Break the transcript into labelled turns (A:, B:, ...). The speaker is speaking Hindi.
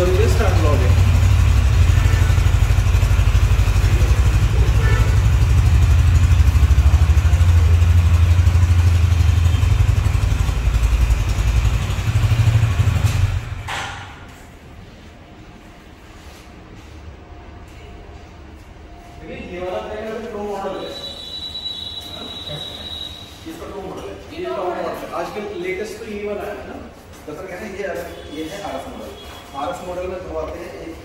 A: करोगे स्टार्ट लॉग है ये वाला ट्रेन प्रो मॉडल है इसका प्रो मॉडल है। ये टॉप मॉडल है। आजकल लेटेस्ट तो ये वाला है ना? तो सर कहते हैं, ये ये है आरएफ मॉडल आर मॉडल में करवाते हैं। एक